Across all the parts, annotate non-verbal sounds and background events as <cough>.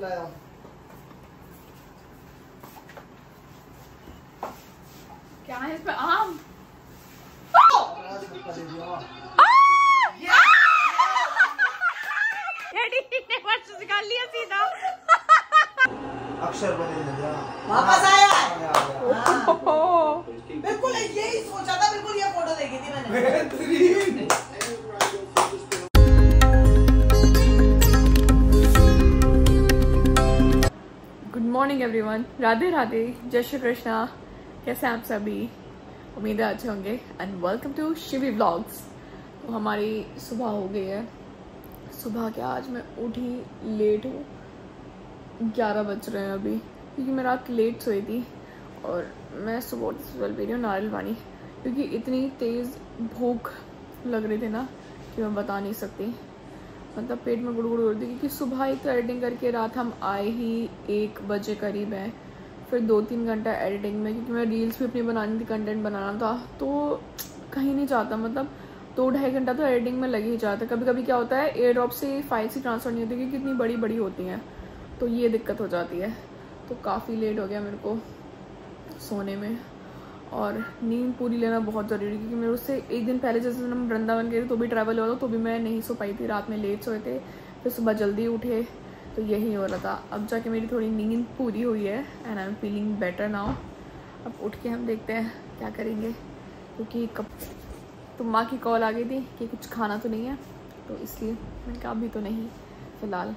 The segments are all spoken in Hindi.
लाया हूँ क्या है इसमें आम अक्षर वापस आया? ओहो। बिल्कुल यही सोचा था बिल्कुल ये फ़ोटो देखी थी मैंने। एवरीवन राधे राधे जय श्री कृष्णा कैसे हैं आप सभी? उम्मीद है अच्छे होंगे। And welcome to Shivi blogs तो हमारी सुबह हो गई है। सुबह क्या आज मैं उठी लेट हूँ। ग्यारह बज रहे हैं अभी। क्योंकि मैं रात लेट सोई थी। और मैं सुबह उठते सुबह पी रही हूँ नारियल पानी। क्योंकि इतनी तेज़ भूख लग रही थी ना कि मैं बता नहीं सकती। मतलब पेट में गुड़गुड़ हो रही थी, क्योंकि सुबह एक तो एडिटिंग करके रात हम आए ही एक बजे करीब है। फिर दो तीन घंटा एडिटिंग में, क्योंकि मैं रील्स भी अपनी बनानी थी कंटेंट बनाना था तो कहीं नहीं जाता मतलब दो ढाई घंटा तो एडिटिंग में लग ही जाता कभी कभी क्या होता है एयर ड्रॉप से फ़ाइल से ट्रांसफ़र नहीं होती, क्योंकि कितनी बड़ी बड़ी होती हैं तो ये दिक्कत हो जाती है। तो काफ़ी लेट हो गया मेरे को सोने में। और नींद पूरी लेना बहुत ज़रूरी क्योंकि मेरे उससे एक दिन पहले जैसे हम वृंदावन गए थे तो भी ट्रैवल हुआ था तो भी मैं नहीं सो पाई थी, रात में लेट सोए थे, फिर सुबह जल्दी उठे तो यही हो रहा था। अब जाके मेरी थोड़ी नींद पूरी हुई है and I am feeling better now अब उठ के हम देखते हैं क्या करेंगे, क्योंकि कब तो माँ की कॉल आ गई थी कि कुछ खाना तो नहीं है तो इसलिए मैंने कहा अभी तो नहीं, फ़िलहाल।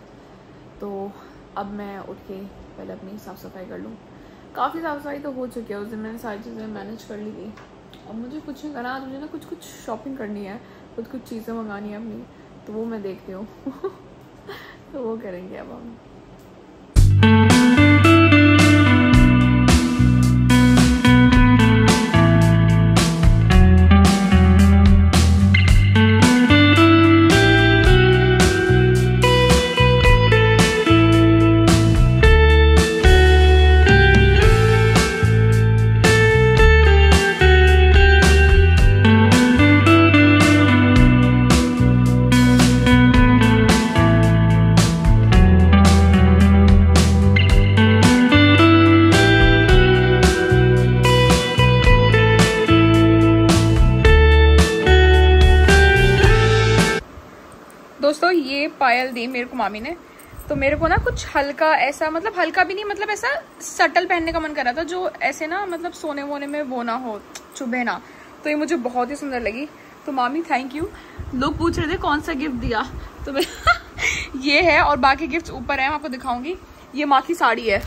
तो अब मैं उठ के पहले अपनी साफ़ सफ़ाई कर लूँ। काफ़ी साफ़ सफ़ाई तो हो चुकी है, उस दिन मैंने सारी चीज़ें मैनेज कर ली थी। और मुझे कुछ नहीं करना आज मुझे ना कुछ कुछ शॉपिंग करनी है कुछ कुछ चीज़ें मंगानी है अपनी तो वो मैं देखती हूँ। <laughs> तो वो करेंगे अब हम। ये पायल दी मेरे को मामी ने। तो मेरे को ना कुछ हल्का ऐसा मतलब हल्का भी नहीं मतलब ऐसा सटल पहनने का मन कर रहा था, जो ऐसे ना मतलब सोने वोने में वो ना हो, चुभे ना। तो ये मुझे बहुत ही सुंदर लगी। तो मामी थैंक यू लोग पूछ रहे थे, कौन सा गिफ्ट दिया? तो मैं <laughs> ये है और बाकी गिफ्ट ऊपर है, मैं आपको दिखाऊँगी। ये माँ की साड़ी है।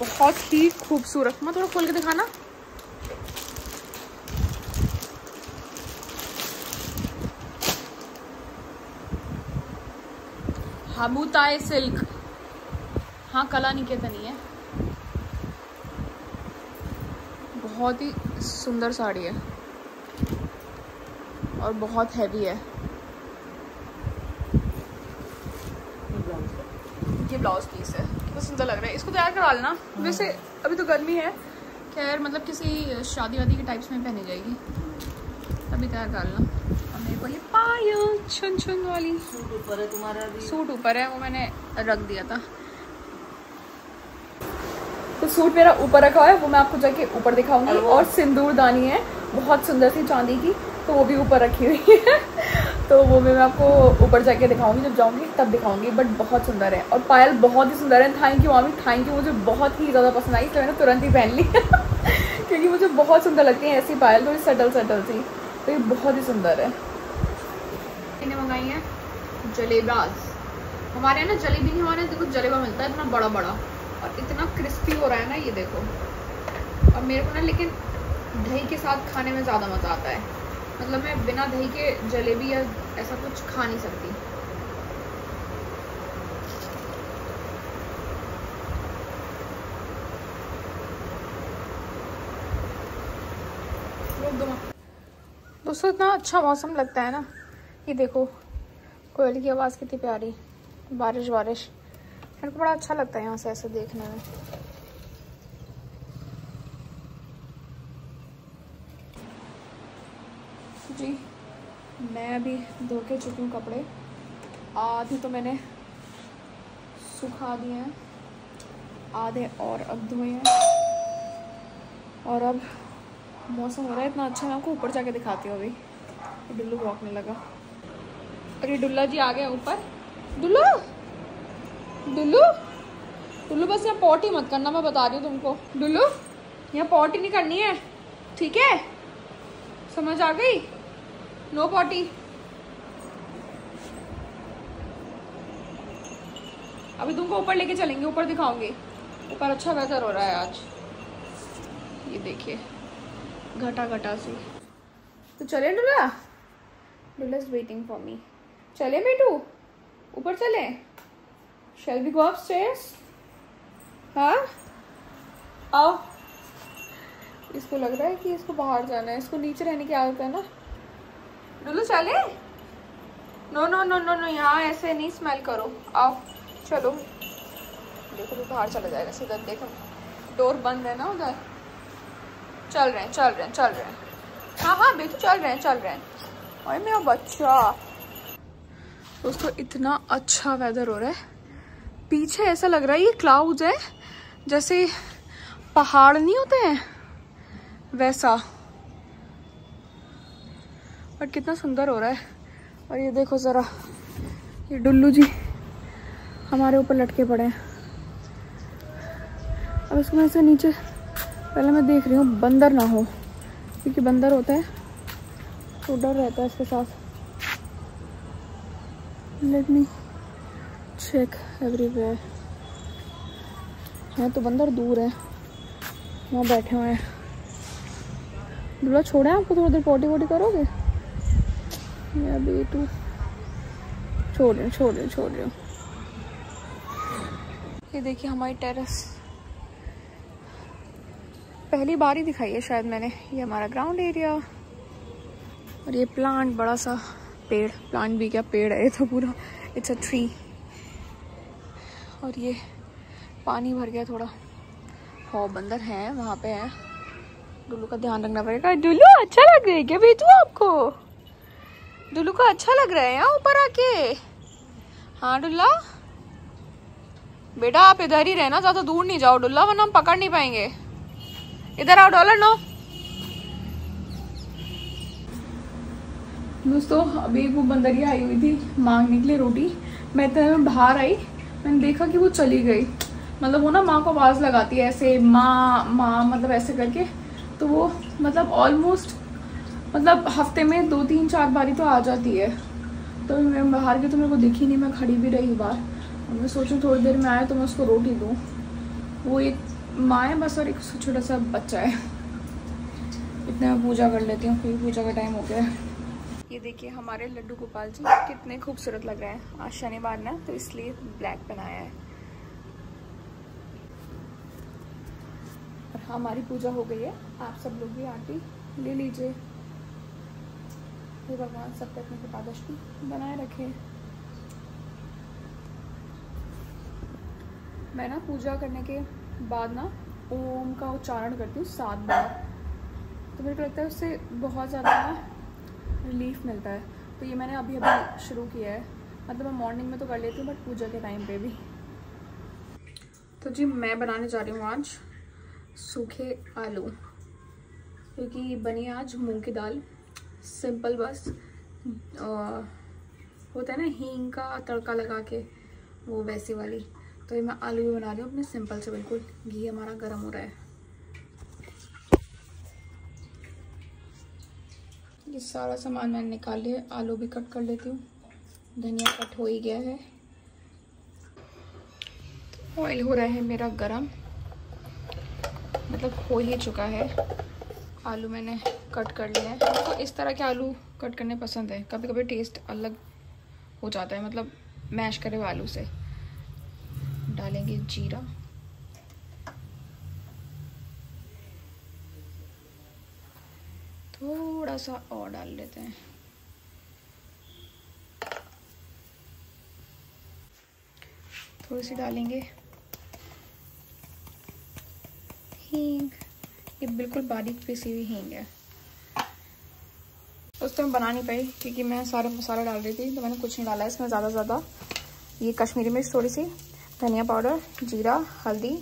बहुत ही खूबसूरत। मैं थोड़ा खोल के दिखाना। हबूताए सिल्क। हाँ कला निकेतन ही है। बहुत ही सुंदर साड़ी है। और बहुत हैवी है। ये ब्लाउज पीस है। कितना सुंदर लग रहा है। इसको तैयार करा लेना। वैसे अभी तो गर्मी है। खैर मतलब किसी शादी वादी के टाइप्स में पहनी जाएगी। अभी तैयार कर लेना। मेरे को ये पायल छुन छुन वाली। सूट ऊपर है तुम्हारा भी। सूट ऊपर है वो मैंने रख दिया था। तो सूट मेरा ऊपर रखा हुआ है वो मैं आपको जाके ऊपर दिखाऊँगी। और सिंदूर दानी है बहुत सुंदर सी चांदी की तो वो भी ऊपर रखी हुई है। <laughs> तो वो भी मैं आपको ऊपर जाके दिखाऊँगी जब जाऊँगी तब दिखाऊँगी बट बहुत सुंदर है। और पायल बहुत ही सुंदर है। थैंक यू मामी थैंक यू मुझे बहुत ही ज़्यादा पसंद आई तो मैंने तुरंत ही पहन ली। <laughs> क्योंकि मुझे बहुत सुंदर लगती है ऐसी पायल थोड़ी सटल सटल सी। तो ये बहुत ही सुंदर है। मंगाई है जलेबाज हमारे यहाँ ना जलेबी नहीं हमारे देखो जलेबा मिलता है इतना बड़ा बड़ा और इतना क्रिस्पी हो रहा है ना ये देखो। और मेरे को ना लेकिन दही के साथ खाने में ज़्यादा मज़ा आता है। मतलब मैं बिना दही के जलेबी या ऐसा कुछ खा नहीं सकती। दोस्तों, इतना अच्छा मौसम लगता है ना। ये देखो कोयल की आवाज़ कितनी प्यारी। बारिश बारिश। मेरे को बड़ा अच्छा लगता है यहाँ से ऐसे देखने में। जी, मैं अभी धो के चुकी हूँ कपड़े। आधी तो मैंने सुखा दिए हैं। आधे और अब धोए हैं। और अब मौसम हो रहा है इतना अच्छा मैं आपको ऊपर जाके दिखाती हूँ अभी। डुल्लू वॉकने लगा। अरे डुल्ला जी आ गए ऊपर। डुल्लू? डुल्लू? डुल्लू, बस यहाँ पॉटी मत करना, मैं बता रही हूँ तुमको। डुल्लू, यहाँ पॉटी नहीं करनी है। ठीक है? समझ आ गई? नो पॉटी अभी तुमको ऊपर लेके चलेंगे, ऊपर दिखाऊँगी। ऊपर अच्छा वेदर हो रहा है आज। ये देखिए घटा घटा सी। तो चले Dula Dula is waiting for me चले बेटू? ऊपर चले। Shall B go upstairs हाँ? आओ। इसको लग रहा है कि इसको बाहर जाना है। इसको नीचे रहने की आदत है ना? डुल्लू चले। No no no no no यहाँ ऐसे नहीं स्मेल करो। आओ, चलो। देखो तो बाहर चला जाएगा। सीधा देखो। डोर बंद है ना उधर? चल रहे हैं, चल रहे हैं, चल रहे हैं। हाँ हाँ बेटू, चल रहे हैं, चल रहे हैं। अरे मेरा बच्चा। दोस्तों, इतना अच्छा वेदर हो रहा है। पीछे ऐसा लग रहा है ये क्लाउड्स है, जैसे पहाड़ नहीं होते हैं, वैसा। और कितना सुंदर हो रहा है। और ये देखो ज़रा, ये डुल्लू जी हमारे ऊपर लटके पड़े हैं। अब इसको मैं ऐसे नीचे, पहले मैं देख रही हूँ, बंदर ना हो, क्योंकि बंदर होता है तो डर रहता है इसके साथ। लेट मी चेक एवरीवेयर है तो बंदर दूर है। वहाँ बैठे हुए हैं। डुला छोड़ा है आपको थोड़ी देर पोटी वोटी करोगे? या बेटू छोड़ रही छोड़ रही छोड़ रही हूँ। ये देखिए हमारी टेरेस पहली बार ही दिखाई है शायद मैंने। ये हमारा ग्राउंड एरिया और ये प्लांट बड़ा सा पेड़ प्लांट भी क्या पेड़ है? ये तो पूरा इट्स अ ट्री और ये पानी भर गया थोड़ा। हो, बंदर हैं, वहाँ पे हैं। डुल्लू का ध्यान रखना पड़ेगा। डुल्लू अच्छा लग रहा है क्या? बेटू आपको? डुल्लू को अच्छा लग रहा है यहाँ ऊपर आके। हाँ डुल्ला? बेटा, आप इधर ही रहना, ज़्यादा दूर नहीं जाओ डुल्ला, वरना हम पकड़ नहीं पाएँगे। इधर आओ, डॉलर नो दोस्तों, अभी वो बंदरिया आई हुई थी मांगने के लिए रोटी। मैं इतने में बाहर आई, मैंने देखा कि वो चली गई। मतलब वो ना माँ को आवाज़ लगाती है ऐसे, माँ माँ मतलब ऐसे करके। तो वो मतलब ऑलमोस्ट मतलब हफ़्ते में दो, तीन, चार बारी तो आ जाती है। तो मैं बाहर की तो मेरे को दिखी नहीं, मैं खड़ी भी रही बार और मैं सोचूं थोड़ी देर में आए तो मैं उसको रोटी दूँ। वो एक माँ है, बस और एक छोटा सा बच्चा है। इतने में पूजा कर लेती हूँ, फिर पूजा का टाइम हो गया। है ये देखिए हमारे लड्डू गोपाल जी कितने खूबसूरत लग रहे हैं। आज शनिवार ना तो इसलिए ब्लैक बनाया है। और हमारी पूजा हो गई है। आप सब लोग भी आरती ले लीजिए। भगवान, सब पे अपनी कृपा दृष्टि बनाए रखे। मैं ना पूजा करने के बाद ना ओम का उच्चारण करती हूँ सात बार। तो मेरे को लगता है उससे बहुत ज़्यादा रिलीफ मिलता है। तो ये मैंने अभी अभी शुरू किया है। मतलब मैं मॉर्निंग में तो कर लेती हूँ बट पूजा के टाइम पे भी। तो जी मैं बनाने जा रही हूँ आज सूखे आलू। क्योंकि बनी आज मूंग की दाल। सिंपल बस। आ, होता है ना हींग का तड़का लगा के वो वैसी वाली। तो ये मैं आलू भी बना रही हूँ अपने सिंपल से बिल्कुल। घी हमारा गर्म हो रहा है। ये सारा सामान मैंने निकाल लिया, आलू भी कट कर लेती हूँ। धनिया कट हो ही गया है। ऑयल हो रहा है मेरा गरम। मतलब हो ही चुका है। आलू मैंने कट कर लिया है। तो इस तरह के आलू कट करने पसंद है। कभी कभी टेस्ट अलग हो जाता है मतलब मैश करे आलू से। डालेंगे जीरा। थोड़ा सा और डाल लेते हैं। थोड़ी सी डालेंगे। हींग। ये बिल्कुल बारीक पीसी हुई हींग है। उस टाइम बना नहीं पाई क्योंकि मैं सारे मसाले डाल रही थी तो मैंने कुछ नहीं डाला इसमें ज़्यादा ज़्यादा ये कश्मीरी मिर्च थोड़ी सी, धनिया पाउडर, जीरा, हल्दी,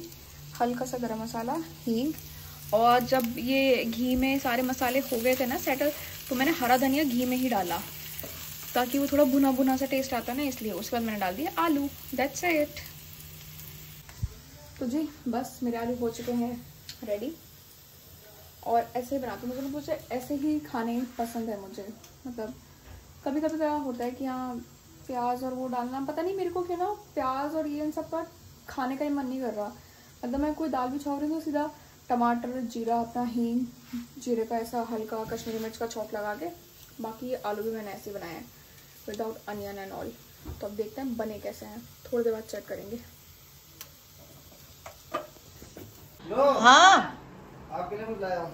हल्का सा गरम मसाला, हींग और जब ये घी में सारे मसाले हो गए थे ना सेटल तो मैंने हरा धनिया घी में ही डाला। ताकि वो थोड़ा भुना भुना सा टेस्ट आता ना, इसलिए उसके बाद मैंने डाल दिया आलू। दैट्स इट तो जी, बस मेरे आलू हो चुके हैं रेडी और ऐसे ही बनाती मुझे मुझे ऐसे ही खाने पसंद है मुझे। मतलब कभी कभी क्या होता है कि हाँ प्याज और वो डालना, पता नहीं मेरे को क्यों ना, प्याज और ये इन सब का खाने का ही मन नहीं कर रहा। मतलब मैं कोई दाल भी छौक रही हूँ सीधा टमाटर जीरा अपना हींग जीरे का ऐसा हल्का कश्मीरी मिर्च का चौक लगा के बाकी ये आलू भी मैंने ऐसे बनाए हैं विदाउट अनियन एंड ऑल तो अब देखते हैं बने कैसे हैं। थोड़ी देर बाद चेक करेंगे। हाँ। आपके लिए लाया। हूँ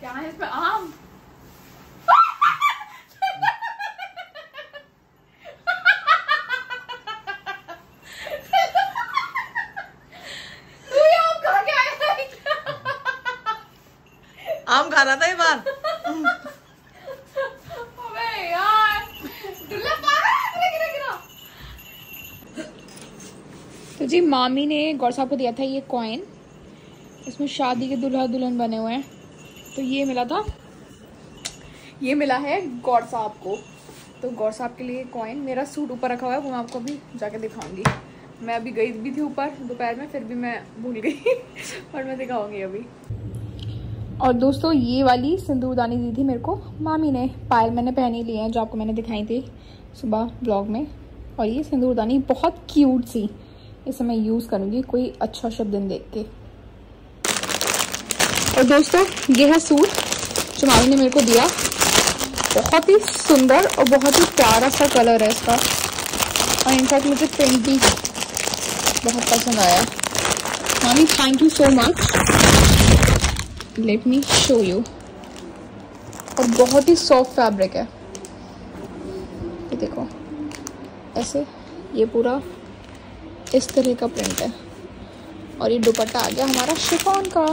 क्या है इसमें आम तू ये आम खा के आया है? आम खा रहा था ये बार। अबे यार दुल्ला पागल है, गिरा गिरा गिरा। तो जी मामी ने गौर साहब को दिया था ये कॉइन इसमें शादी के दुल्हा दुल्हन बने हुए हैं। तो ये मिला था। ये मिला है गौर साहब को। तो गौर साहब के लिए कॉइन मेरा सूट ऊपर रखा हुआ है वो मैं आपको अभी जाके दिखाऊँगी। मैं अभी गई भी थी ऊपर दोपहर में फिर भी मैं भूल गई। <laughs> और मैं दिखाऊँगी अभी। और दोस्तों, ये वाली सिंदूरदानी दी थी मेरे को मामी ने पायल मैंने पहनी ली है, जो आपको मैंने दिखाई थी सुबह ब्लॉग में। और ये सिंदूरदानी बहुत क्यूट सी, इसे मैं यूज़ करूँगी कोई अच्छा शब्द देख के। और दोस्तों, ये है सूट जो मामी ने मेरे को दिया। बहुत ही सुंदर और बहुत ही प्यारा सा कलर है इसका। और इनफैक्ट मुझे प्रिंट भी बहुत पसंद आया। मामी thank you so much let me show you और बहुत ही सॉफ्ट फैब्रिक है। ये देखो। ऐसे ये पूरा इस तरह का प्रिंट है। और ये दुपट्टा आ गया हमारा शिफॉन का।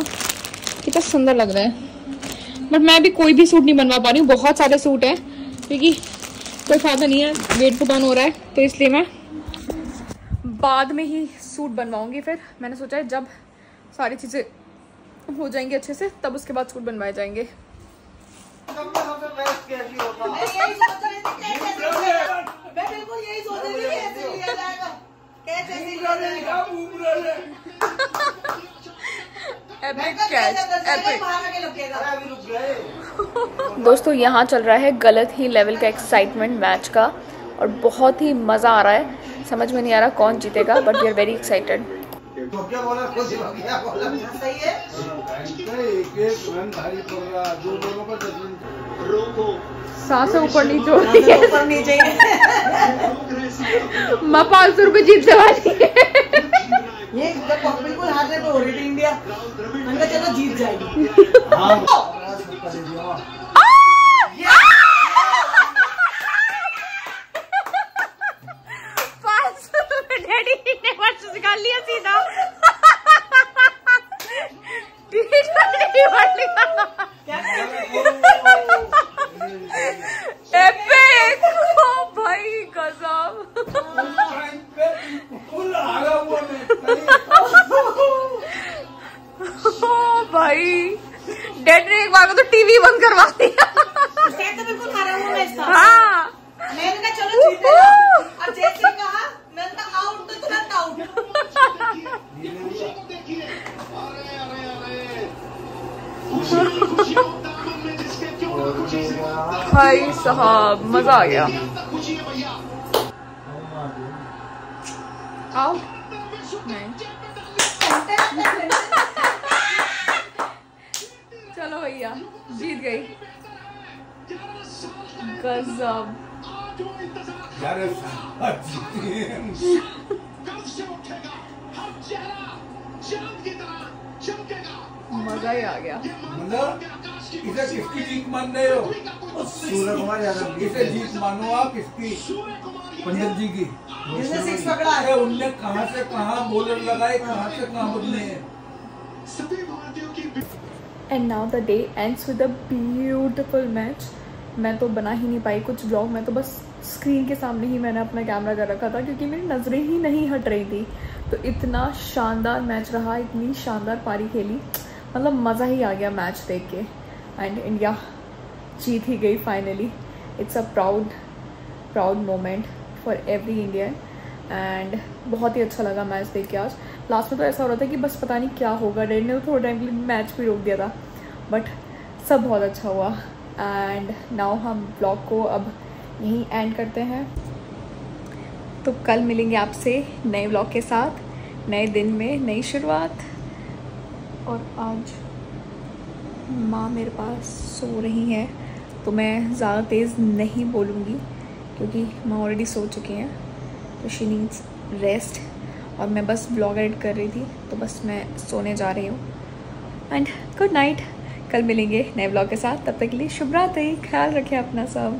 कितना सुंदर लग रहा है। बट मैं अभी कोई भी सूट नहीं बनवा पा रही हूँ। बहुत सारे सूट हैं। क्योंकि कोई फ़ायदा नहीं है। वेट ऑन हो रहा है। तो इसलिए मैं बाद में ही सूट बनवाऊँगी फिर। मैंने सोचा है जब सारी चीज़ें हो जाएँगे अच्छे से, तब उसके बाद सूट बनवाए जाएँगे। दोस्तों, यहाँ चल रहा है गलत ही लेवल का एक्साइटमेंट मैच का, और बहुत ही मज़ा आ रहा है। समझ में नहीं आ रहा कौन जीतेगा but we are very excited तो क्या बोला? खुद ही क्या बोला। सही है। एक एक रन भारी पड़ रहा दो का साँसें ऊपर नीचे हो रही है। ऊपर नीचे मैं पाँच सौ रुपये जीतने वाली है। ये देखो बिल्कुल हारने पे हो रही थी इंडिया। मैंने कहा चलो जीत जाएगी। हाँ। <laughs> भाई साहब मज़ा आ गया। आओ। चलो भैया जीत गई। गजब। मज़ा ही आ गया। मतलब? इसे किसकी जीत मान रहे हो? सूर्य कुमार यादव इसे जीत मानो आप किसकी पंडित जी की। जिसने सिक्स पकड़ा है। उनने कहाँ से कहाँ बॉलर लगाए कहाँ से कहाँ बदले? हैं And now the day ends with a beautiful match. मैं तो बना ही नहीं पाई कुछ ब्लॉग मैं तो बस स्क्रीन के सामने ही मैंने अपना कैमरा कर रखा था क्योंकि मेरी नज़रें ही नहीं हट रही थी। तो इतना शानदार मैच रहा इतनी शानदार पारी खेली। मतलब मज़ा ही आ गया मैच देख के। एंड इंडिया जीत ही गई finally it's a proud proud moment for every Indian and बहुत ही अच्छा लगा मैच देख के आज. लास्ट में तो ऐसा हो रहा था कि बस पता नहीं क्या होगा. डेड ने थोड़ा टाइम के लिए मैच भी रोक दिया था. बट सब बहुत अच्छा हुआ. एंड नाउ हम ब्लॉग को अब यहीं एंड करते हैं. तो कल मिलेंगे आपसे नए ब्लॉग के साथ. नए दिन में नई शुरुआत. और आज माँ मेरे पास सो रही हैं तो मैं ज़्यादा तेज़ नहीं बोलूँगी, क्योंकि माँ ऑलरेडी सो चुकी हैं तो शी नीड्स रेस्ट और मैं बस ब्लॉग एडिट कर रही थी तो बस मैं सोने जा रही हूँ। एंड गुड नाइट कल मिलेंगे नए ब्लॉग के साथ, तब तक के लिए शुभ रात्रि। ख्याल रखें अपना सब।